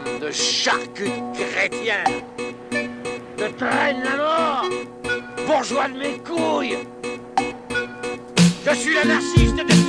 de charcuts chrétiens Je traîne la mort Bourgeois de mes couilles. Je suis l'anarchiste de